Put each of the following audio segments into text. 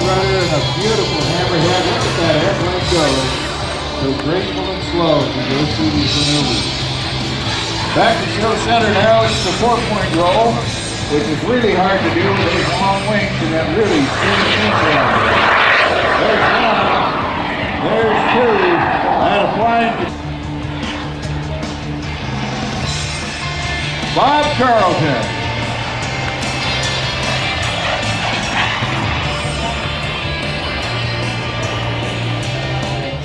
rudder and a beautiful hammerhead. Look at that airplane go. So graceful and slow we go through these maneuvers. Back to show center now, it's the four-point roll, which is really hard to do with these long wings and that really steamy inside. There's one, there's two, and a flying. Bob Carlton.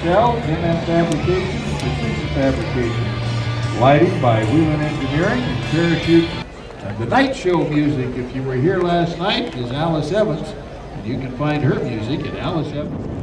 Shell, MM Fabrication, Precision Fabrication. Lighting by Whelen Engineering and Parachute. And the night show music, if you were here last night, is Alice Evans. And you can find her music at Alice Evans.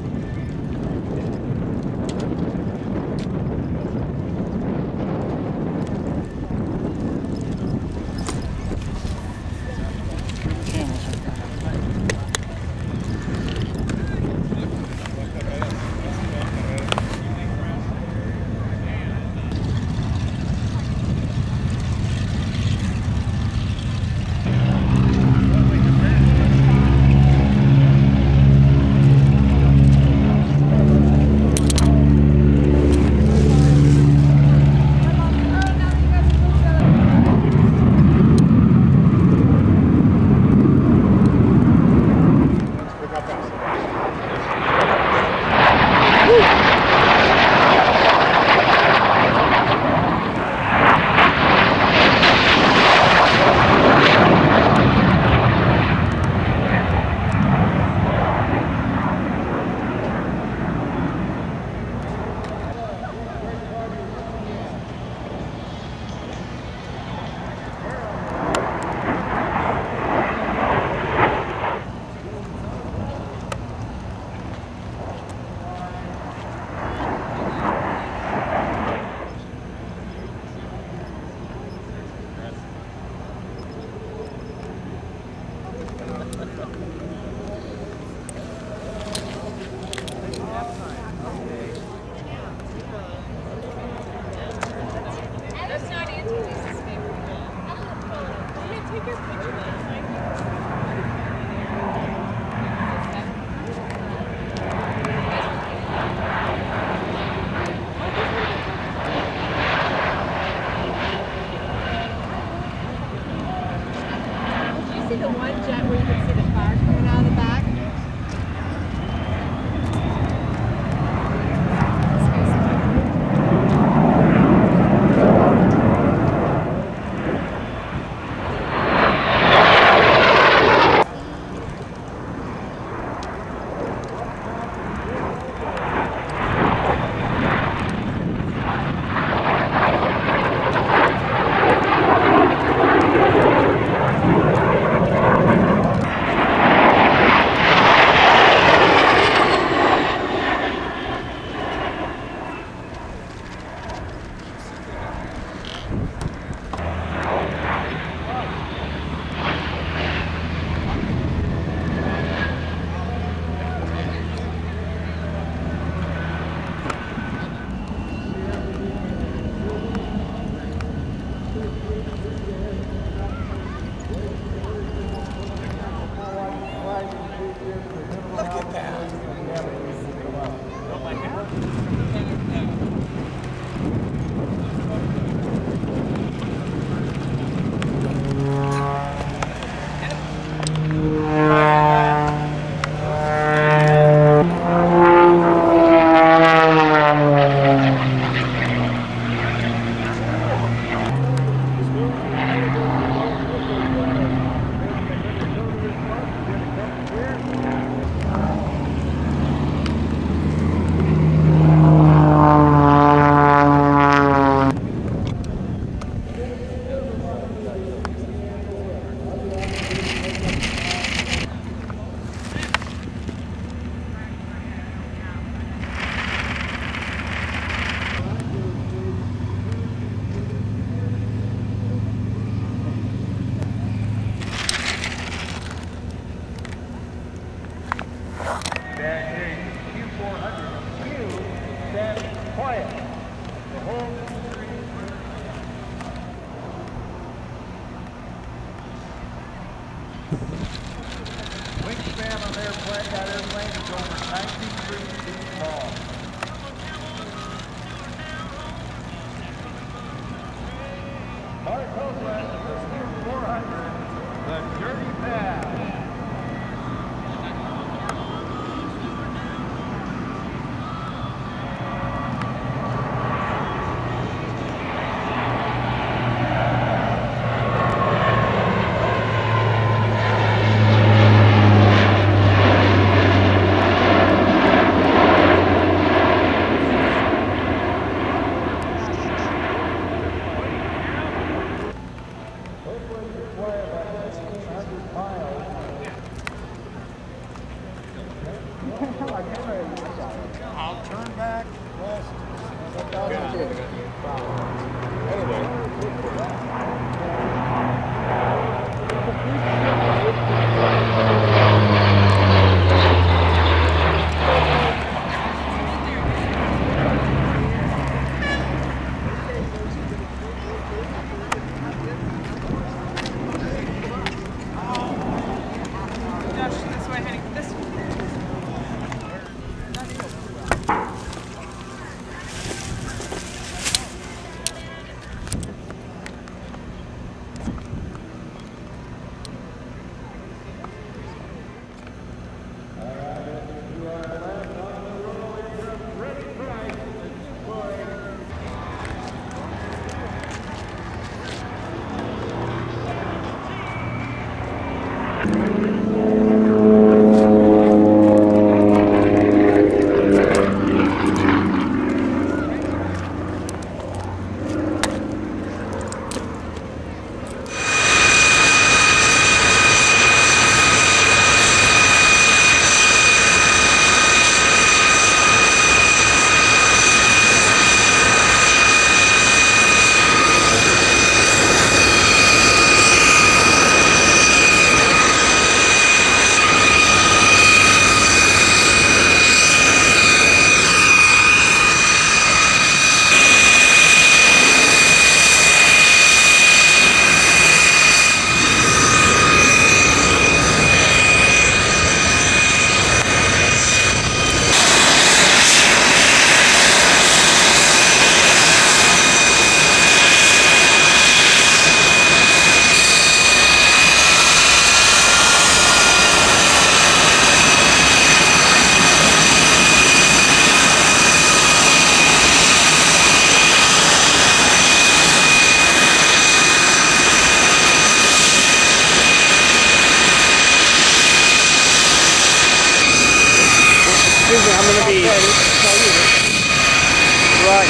wingspan on airplane, that airplane is over 93 feet tall. Mark Copeland, 400.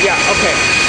Yeah, okay.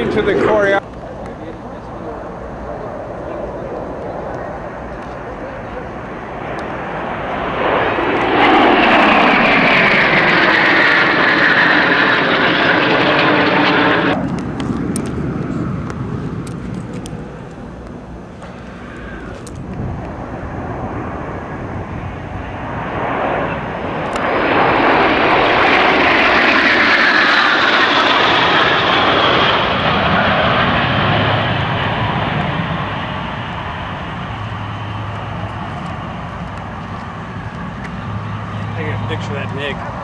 And according to the choreo actually that Nick.